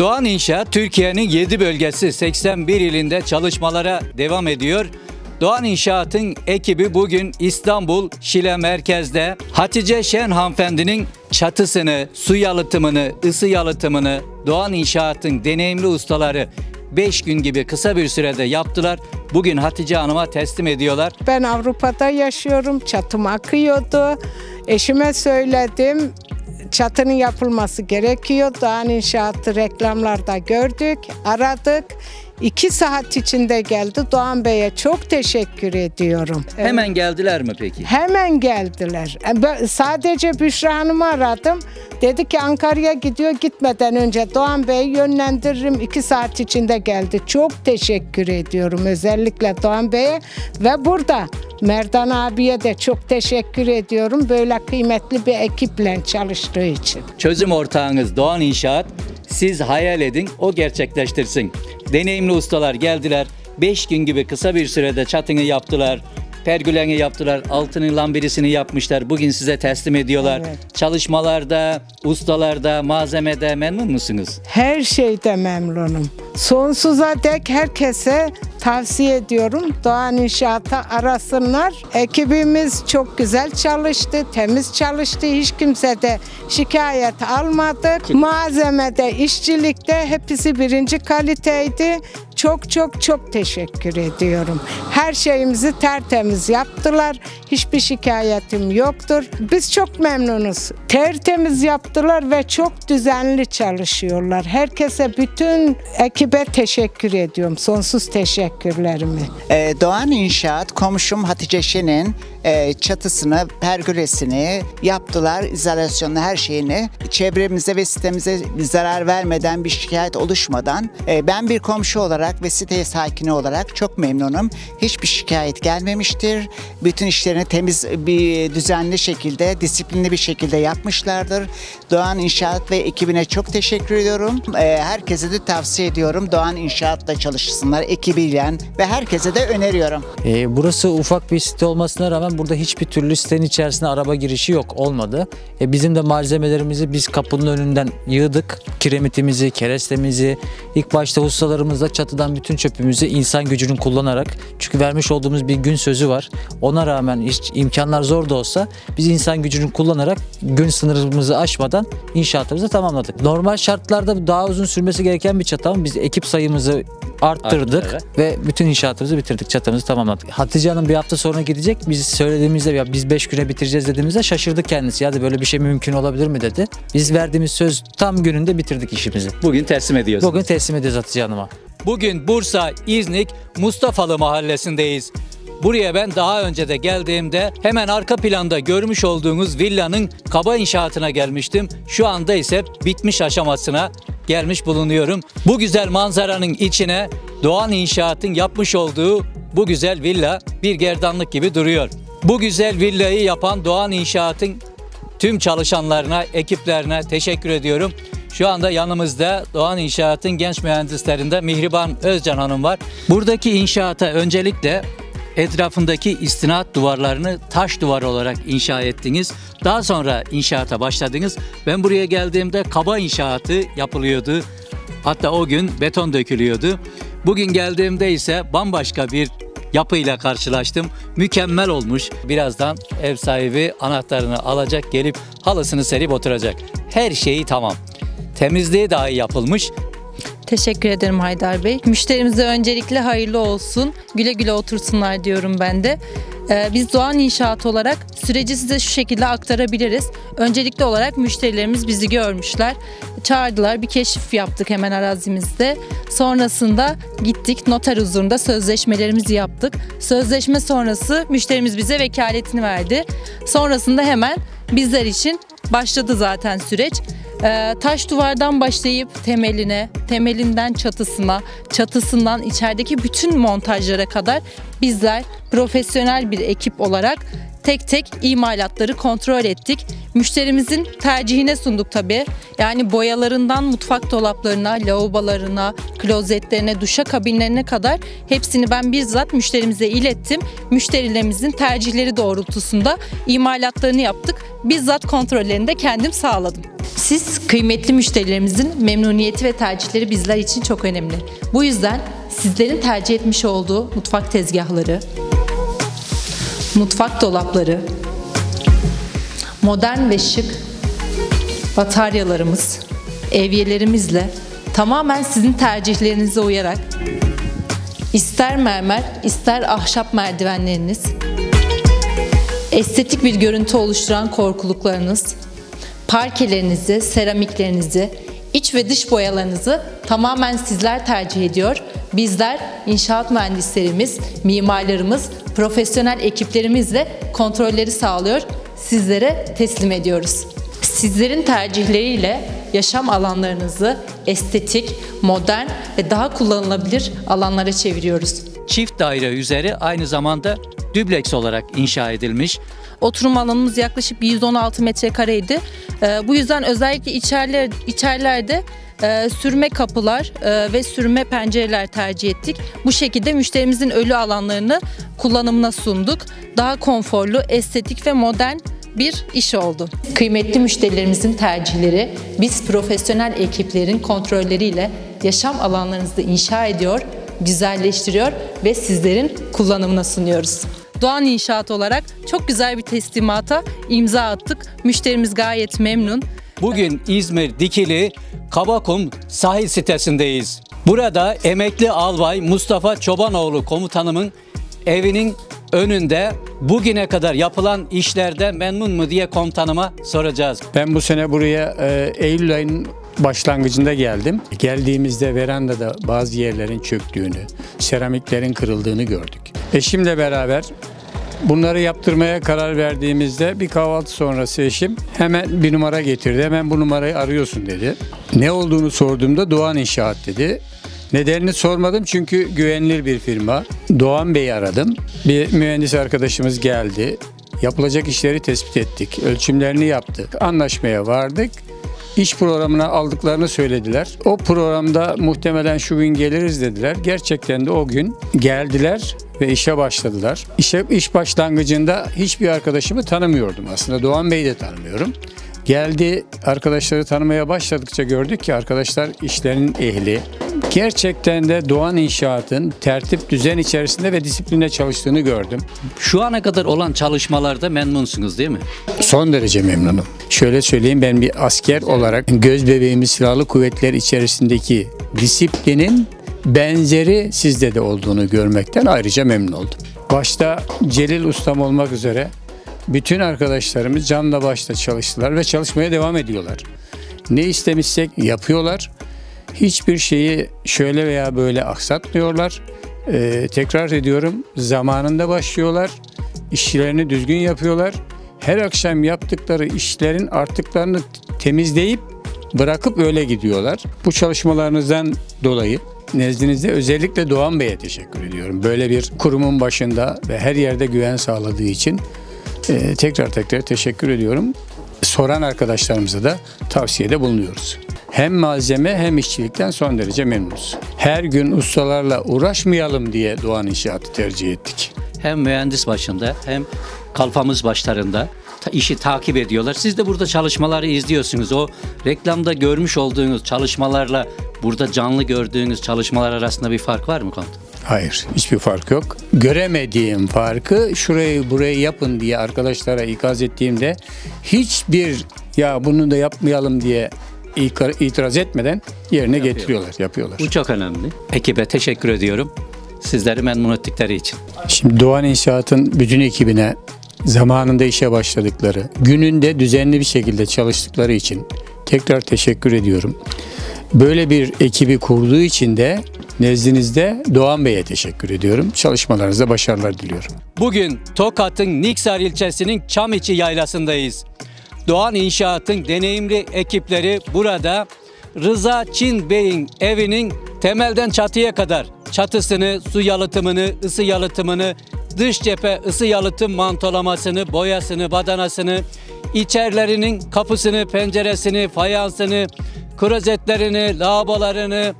Doğan İnşaat Türkiye'nin 7 bölgesi 81 ilinde çalışmalara devam ediyor. Doğan İnşaat'ın ekibi bugün İstanbul Şile merkezde Hatice Şen hanımefendinin çatısını, su yalıtımını, ısı yalıtımını Doğan İnşaat'ın deneyimli ustaları 5 gün gibi kısa bir sürede yaptılar. Bugün Hatice Hanım'a teslim ediyorlar. Ben Avrupa'da yaşıyorum. Çatım akıyordu. Eşime söyledim. Çatının yapılması gerekiyor. Doğan İnşaatı reklamlarda gördük, aradık. İki saat içinde geldi. Doğan Bey'e çok teşekkür ediyorum. Hemen geldiler mi peki? Hemen geldiler. E, ben Sadece Büşra Hanım'ı aradım. Dedi ki Ankara'ya gidiyor gitmeden önce Doğan Bey'i yönlendiririm. iki saat içinde geldi. Çok teşekkür ediyorum özellikle Doğan Bey'e ve burada Merdan abiye de çok teşekkür ediyorum. Böyle kıymetli bir ekiple çalıştığı için. Çözüm ortağınız Doğan İnşaat. Siz hayal edin, o gerçekleştirsin. Deneyimli ustalar geldiler. 5 gün gibi kısa bir sürede çatını yaptılar. Pergüleni yaptılar, altının lambirisini yapmışlar. Bugün size teslim ediyorlar. Evet. Çalışmalarda, ustalarda, malzemede memnun musunuz? Her şeyde memnunum. Sonsuza dek herkese tavsiye ediyorum. Doğan İnşaat'a arasınlar. Ekibimiz çok güzel çalıştı, temiz çalıştı. Hiç kimse de şikayet almadık. Malzemede, işçilikte hepsi birinci kaliteydi. Çok çok çok teşekkür ediyorum. Her şeyimizi tertemiz yaptılar. Hiçbir şikayetim yoktur. Biz çok memnunuz. Tertemiz yaptılar ve çok düzenli çalışıyorlar. Herkese bütün ekibe teşekkür ediyorum. Sonsuz teşekkürlerimi. Ee, Doğan İnşaat komşum Hatice Şen'in e, çatısını, pergülesini yaptılar, izolasyonunu, her şeyini. Çevremize ve sitemize zarar vermeden, bir şikayet oluşmadan e, ben bir komşu olarak ve site sakini olarak çok memnunum. Hiçbir şikayet gelmemiştir. Bütün işlerini temiz bir düzenli şekilde, disiplinli bir şekilde yapmışlardır. Doğan İnşaat ve ekibine çok teşekkür ediyorum. E, herkese de tavsiye ediyorum. Doğan İnşaat'la çalışsınlar ekibiyle ve herkese de öneriyorum. Ee, burası ufak bir site olmasına rağmen burada hiçbir türlü sitenin içerisine araba girişi yok olmadı. E, bizim de malzemelerimizi biz kapının önünden yığdık. Kiremitimizi, kerestemizi, ilk başta ustalarımızla çatıdan bütün çöpümüzü insan gücünü kullanarak çünkü vermiş olduğumuz bir gün sözü var. Ona rağmen hiç imkanlar zor da olsa biz insan gücünü kullanarak gün sınırımızı aşmadan inşaatımızı tamamladık. Normal şartlarda daha uzun sürmesi gereken bir çatı ama biz ekip sayımızı arttırdık Arttı, ve bütün inşaatımızı bitirdik. Çatımızı tamamladık. Hatice Hanım bir hafta sonra gidecek. Biz söylediğimizde ya biz 5 güne bitireceğiz dediğimizde şaşırdı kendisi. Ya da böyle bir şey mümkün olabilir mi dedi. Biz verdiğimiz söz tam gününde bitirdik işimizi. Bugün teslim ediyorsunuz. Bugün teslim ediyoruz Hatice Hanım'a. Bugün Bursa İznik Mustafalı mahallesindeyiz. Buraya ben daha önce de geldiğimde hemen arka planda görmüş olduğunuz villanın kaba inşaatına gelmiştim. Şu anda ise bitmiş aşamasına gelmiş bulunuyorum. Bu güzel manzaranın içine Doğan İnşaat'ın yapmış olduğu bu güzel villa bir gerdanlık gibi duruyor. Bu güzel villayı yapan Doğan İnşaat'ın tüm çalışanlarına, ekiplerine teşekkür ediyorum. Şu anda yanımızda Doğan İnşaat'ın genç mühendislerinden Mihriban Özcan Hanım var. Buradaki inşaata öncelikle etrafındaki istinat duvarlarını taş duvar olarak inşa ettiniz. Daha sonra inşaata başladınız. Ben buraya geldiğimde kaba inşaatı yapılıyordu. Hatta o gün beton dökülüyordu. Bugün geldiğimde ise bambaşka bir yapıyla karşılaştım. Mükemmel olmuş. Birazdan ev sahibi anahtarını alacak, gelip halısını serip oturacak. Her şeyi tamam. Temizliği dahi yapılmış. Teşekkür ederim Haydar Bey. Müşterimize öncelikle hayırlı olsun. Güle güle otursunlar diyorum ben de. Ee, biz Doğan İnşaat olarak süreci size şu şekilde aktarabiliriz. Öncelikli olarak müşterilerimiz bizi görmüşler. Çağırdılar bir keşif yaptık hemen arazimizde. Sonrasında gittik noter huzurunda sözleşmelerimizi yaptık. Sözleşme sonrası müşterimiz bize vekaletini verdi. Sonrasında hemen bizler için başladı zaten süreç. Ee, taş duvardan başlayıp temeline, temelinden çatısına, çatısından içerideki bütün montajlara kadar bizler profesyonel bir ekip olarak tek tek imalatları kontrol ettik. Müşterimizin tercihine sunduk tabii. Yani boyalarından mutfak dolaplarına, lavabolarına, klozetlerine, duşa kabinlerine kadar hepsini ben bizzat müşterimize ilettim. Müşterilerimizin tercihleri doğrultusunda imalatlarını yaptık. Bizzat kontrollerini de kendim sağladım. Siz kıymetli müşterilerimizin memnuniyeti ve tercihleri bizler için çok önemli. Bu yüzden sizlerin tercih etmiş olduğu mutfak tezgahları, mutfak dolapları, modern ve şık bataryalarımız, evyelerimizle tamamen sizin tercihlerinize uyarak ister mermer, ister ahşap merdivenleriniz, estetik bir görüntü oluşturan korkuluklarınız, parkelerinizi, seramiklerinizi, iç ve dış boyalarınızı tamamen sizler tercih ediyor. Bizler inşaat mühendislerimiz, mimarlarımız, profesyonel ekiplerimizle kontrolleri sağlıyor, sizlere teslim ediyoruz. Sizlerin tercihleriyle yaşam alanlarınızı estetik, modern ve daha kullanılabilir alanlara çeviriyoruz. Çift daire üzeri aynı zamanda dübleks olarak inşa edilmiş. Oturum alanımız yaklaşık 116 metrekareydi. Ee, bu yüzden özellikle içerler, içerilerde e, sürme kapılar e, ve sürme pencereler tercih ettik. Bu şekilde müşterimizin ölü alanlarını kullanımına sunduk. Daha konforlu, estetik ve modern bir iş oldu. Kıymetli müşterilerimizin tercihleri biz profesyonel ekiplerin kontrolleriyle yaşam alanlarınızı inşa ediyor, güzelleştiriyor ve sizlerin kullanımına sunuyoruz. Doğan İnşaat olarak çok güzel bir teslimata imza attık. Müşterimiz gayet memnun. Bugün İzmir Dikili Kabakum sahil sitesindeyiz. Burada emekli albay Mustafa Çobanoğlu komutanımın evinin önünde bugüne kadar yapılan işlerden memnun mu diye komutanıma soracağız. Ben bu sene buraya e, Eylül ayının başlangıcında geldim. Geldiğimizde verandada bazı yerlerin çöktüğünü, seramiklerin kırıldığını gördük. Eşimle beraber bunları yaptırmaya karar verdiğimizde bir kahvaltı sonrası eşim hemen bir numara getirdi. Hemen bu numarayı arıyorsun dedi. Ne olduğunu sorduğumda Doğan İnşaat dedi. Nedenini sormadım çünkü güvenilir bir firma. Doğan Bey'i aradım. Bir mühendis arkadaşımız geldi. Yapılacak işleri tespit ettik. Ölçümlerini yaptık. Anlaşmaya vardık. İş programına aldıklarını söylediler. O programda muhtemelen şu gün geliriz dediler. Gerçekten de o gün geldiler ve işe başladılar. İşe iş başlangıcında hiçbir arkadaşımı tanımıyordum aslında. Doğan Bey'i de tanımıyorum. Geldi arkadaşları tanımaya başladıkça gördük ki arkadaşlar işlerin ehli. Gerçekten de Doğan İnşaat'ın tertip düzen içerisinde ve disipline çalıştığını gördüm. Şu ana kadar olan çalışmalarda memnunsunuz değil mi? Son derece memnunum. Şöyle söyleyeyim ben bir asker olarak göz bebeğimiz silahlı kuvvetler içerisindeki disiplinin benzeri sizde de olduğunu görmekten ayrıca memnun oldum. Başta Celil Ustam olmak üzere bütün arkadaşlarımız canla başla çalıştılar ve çalışmaya devam ediyorlar. Ne istemişsek yapıyorlar. Hiçbir şeyi şöyle veya böyle aksatmıyorlar. Ee, tekrar ediyorum zamanında başlıyorlar. İşlerini düzgün yapıyorlar. Her akşam yaptıkları işlerin artıklarını temizleyip bırakıp öyle gidiyorlar. Bu çalışmalarınızdan dolayı nezdinizde özellikle Doğan Bey'e teşekkür ediyorum. Böyle bir kurumun başında ve her yerde güven sağladığı için e, tekrar tekrar teşekkür ediyorum. Soran arkadaşlarımıza da tavsiyede bulunuyoruz. Hem malzeme hem işçilikten son derece memnunuz. Her gün ustalarla uğraşmayalım diye Doğan İnşaat'ı tercih ettik. Hem mühendis başında hem kalfamız başlarında işi takip ediyorlar. Siz de burada çalışmaları izliyorsunuz. O reklamda görmüş olduğunuz çalışmalarla burada canlı gördüğünüz çalışmalar arasında bir fark var mı komutanım? Hayır, hiçbir fark yok. Göremediğim farkı şurayı burayı yapın diye arkadaşlara ikaz ettiğimde hiçbir ya bunu da yapmayalım diye itiraz etmeden yerine getiriyorlar, yapıyorlar. Bu çok önemli. Ekibe teşekkür ediyorum. Sizleri memnun ettikleri için. Şimdi Doğan İnşaat'ın bütün ekibine zamanında işe başladıkları, gününde düzenli bir şekilde çalıştıkları için tekrar teşekkür ediyorum. Böyle bir ekibi kurduğu için de nezdinizde Doğan Bey'e teşekkür ediyorum. Çalışmalarınızda başarılar diliyorum. Bugün Tokat'ın Niksar ilçesinin Çamiçi yaylasındayız. Doğan İnşaat'ın deneyimli ekipleri burada Rıza Çin Bey'in evinin temelden çatıya kadar çatısını, su yalıtımını, ısı yalıtımını, dış cephe ısı yalıtım mantolamasını, boyasını, badanasını, içerilerinin kapısını, penceresini, fayansını, klozetlerini, lavabolarını,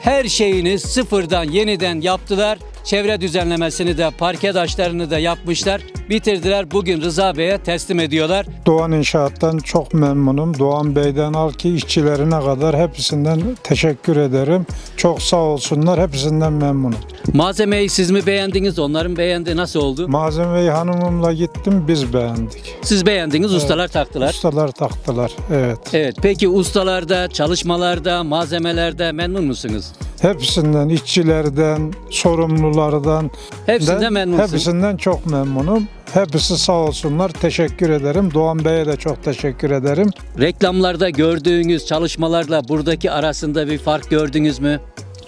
her şeyini sıfırdan yeniden yaptılar. Çevre düzenlemesini de parke taşlarını da yapmışlar. Bitirdiler. Bugün Rıza Bey'e teslim ediyorlar. Doğan İnşaat'tan çok memnunum. Doğan Bey'den al ki işçilerine kadar hepsinden teşekkür ederim. Çok sağ olsunlar. Hepsinden memnunum. Malzemeyi siz mi beğendiniz? Onların beğendi. Nasıl oldu? Malzemeyi hanımımla gittim biz beğendik. Siz beğendiniz, ustalar taktılar. Ustalar taktılar. Evet. Evet. Peki ustalarda, çalışmalarda, malzemelerde memnun musunuz? Hepsinden, işçilerden, sorumlulardan Hepsinden de- memnunsunuz. Hepsinden çok memnunum. Hepsi sağ olsunlar. Teşekkür ederim. Doğan Bey'e de çok teşekkür ederim. Reklamlarda gördüğünüz çalışmalarla buradaki arasında bir fark gördünüz mü?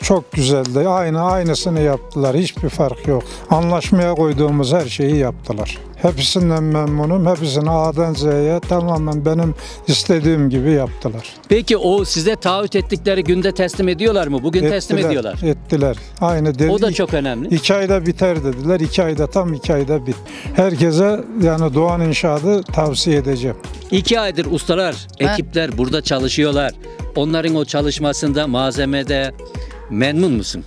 Çok güzeldi. Aynı aynısını yaptılar. Hiçbir fark yok. Anlaşmaya koyduğumuz her şeyi yaptılar. Hepsinden memnunum. Hepsini A'dan Z'ye tamamen benim istediğim gibi yaptılar. Peki o size taahhüt ettikleri günde teslim ediyorlar mı? Bugün teslim Ettiler, ediyorlar. Ettiler. Aynı dedi. O da çok önemli. İki ayda biter dediler. İki ayda tam iki ayda bit. Herkese yani Doğan İnşaat'ı tavsiye edeceğim. İki aydır ustalar, ekipler burada çalışıyorlar. Onların o çalışmasında, malzemede memnun musun?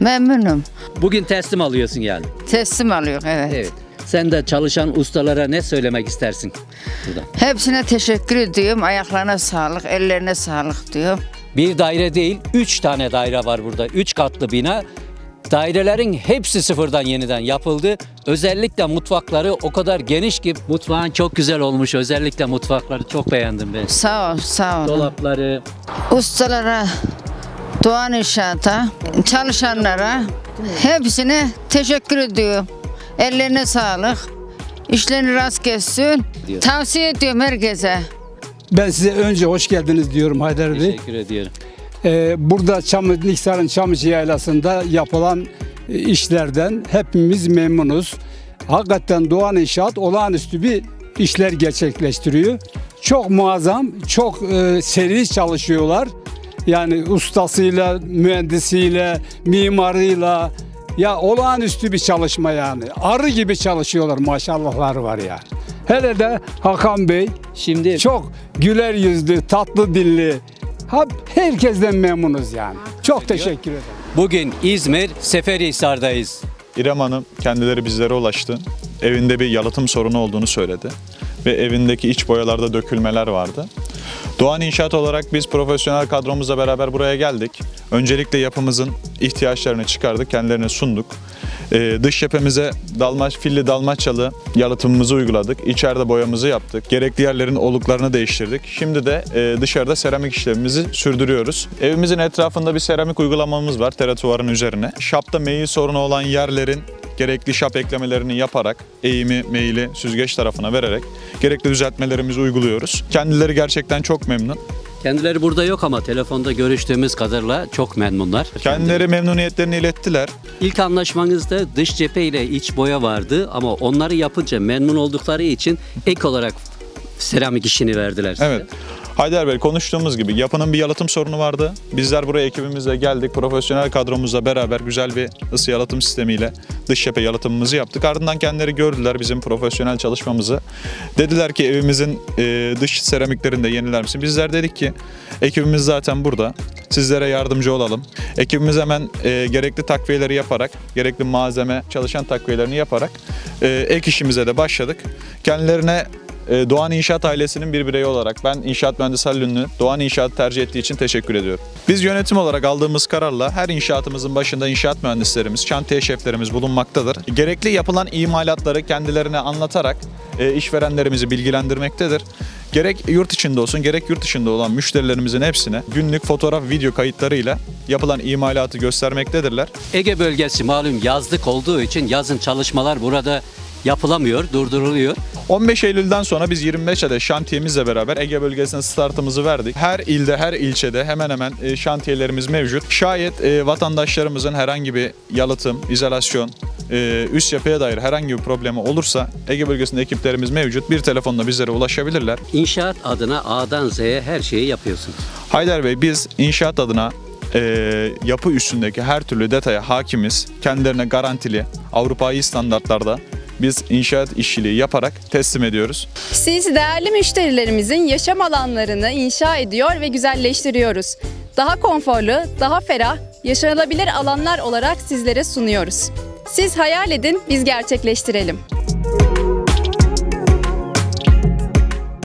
Memnunum. Bugün teslim alıyorsun yani. Teslim alıyor evet. Evet. Sen de çalışan ustalara ne söylemek istersin burada? Hepsine teşekkür ediyorum. Ayaklarına sağlık, ellerine sağlık diyorum. Bir daire değil, üç tane daire var burada. Üç katlı bina. Dairelerin hepsi sıfırdan yeniden yapıldı. Özellikle mutfakları o kadar geniş ki mutfağın çok güzel olmuş. Özellikle mutfakları çok beğendim ben. Sağ ol, sağ ol. Dolapları, Ustalara, Doğan İnşaat'a, çalışanlara hepsine teşekkür ediyorum. Ellerine sağlık. İşlerini rast kessin. Diyor. Tavsiye ediyorum herkese. Ben size önce hoş geldiniz diyorum Haydar Bey. teşekkür ediyorum. Ee, burada Çam, Niksar'ın Çamlıca Yaylası'nda yapılan e, işlerden hepimiz memnunuz. Hakikaten Doğan İnşaat olağanüstü bir işler gerçekleştiriyor. Çok muazzam, çok e, seri çalışıyorlar. Yani ustasıyla, mühendisiyle, mimarıyla ya olağanüstü bir çalışma yani. Arı gibi çalışıyorlar maşallahlar var ya. Hele de Hakan Bey Şimdi çok güler yüzlü, tatlı dilli. Ha, herkesten memnunuz yani. Çok teşekkür ederim. bugün İzmir Seferihisar'dayız. İrem Hanım kendileri bizlere ulaştı. Evinde bir yalıtım sorunu olduğunu söyledi. Ve evindeki iç boyalarda dökülmeler vardı. Doğan İnşaat olarak biz profesyonel kadromuzla beraber buraya geldik. Öncelikle yapımızın ihtiyaçlarını çıkardık, kendilerine sunduk. Ee, dış cephemize dalmaç, filli dalmaçyalı yalıtımımızı uyguladık. İçeride boyamızı yaptık. Gerekli yerlerin oluklarını değiştirdik. Şimdi de e, dışarıda seramik işlemimizi sürdürüyoruz. Evimizin etrafında bir seramik uygulamamız var teratuvarın üzerine. Şapta meyil sorunu olan yerlerin gerekli şap eklemelerini yaparak eğimi, meyili süzgeç tarafına vererek gerekli düzeltmelerimizi uyguluyoruz. Kendileri gerçekten çok memnun. Kendileri burada yok ama telefonda görüştüğümüz kadarıyla çok memnunlar. Kendileri memnuniyetlerini ilettiler. İlk anlaşmanızda dış cephe ile iç boya vardı ama onları yapınca memnun oldukları için ek olarak seramik işini verdiler size. Evet. Haydar Bey konuştuğumuz gibi yapının bir yalıtım sorunu vardı. Bizler buraya ekibimizle geldik. Profesyonel kadromuzla beraber güzel bir ısı yalıtım sistemiyle dış cephe yalıtımımızı yaptık. Ardından kendileri gördüler bizim profesyonel çalışmamızı. Dediler ki evimizin e, dış seramiklerini de yeniler misin? Bizler dedik ki ekibimiz zaten burada. Sizlere yardımcı olalım. Ekibimiz hemen e, gerekli takviyeleri yaparak, gerekli malzeme çalışan takviyelerini yaparak e, ek işimize de başladık. Kendilerine Doğan İnşaat ailesinin bir bireyi olarak ben İnşaat Mühendisi Halil Ünlü Doğan İnşaat tercih ettiği için teşekkür ediyorum. Biz yönetim olarak aldığımız kararla her inşaatımızın başında inşaat mühendislerimiz, şantiye şeflerimiz bulunmaktadır. Gerekli yapılan imalatları kendilerine anlatarak e, işverenlerimizi bilgilendirmektedir. Gerek yurt içinde olsun gerek yurt dışında olan müşterilerimizin hepsine günlük fotoğraf video kayıtlarıyla yapılan imalatı göstermektedirler. Ege bölgesi malum yazlık olduğu için yazın çalışmalar burada yapılamıyor, durduruluyor. 15 Eylül'den sonra biz 25 adet şantiyemizle beraber Ege bölgesine startımızı verdik. Her ilde, her ilçede hemen hemen e, şantiyelerimiz mevcut. Şayet e, vatandaşlarımızın herhangi bir yalıtım, izolasyon, e, üst yapıya dair herhangi bir problemi olursa Ege bölgesinde ekiplerimiz mevcut. Bir telefonla bizlere ulaşabilirler. İnşaat adına A'dan Z'ye her şeyi yapıyorsunuz. Haydar Bey biz inşaat adına e, yapı üstündeki her türlü detaya hakimiz. Kendilerine garantili Avrupa'yı standartlarda biz inşaat işçiliği yaparak teslim ediyoruz. Siz değerli müşterilerimizin yaşam alanlarını inşa ediyor ve güzelleştiriyoruz. Daha konforlu, daha ferah, yaşanılabilir alanlar olarak sizlere sunuyoruz. Siz hayal edin, biz gerçekleştirelim.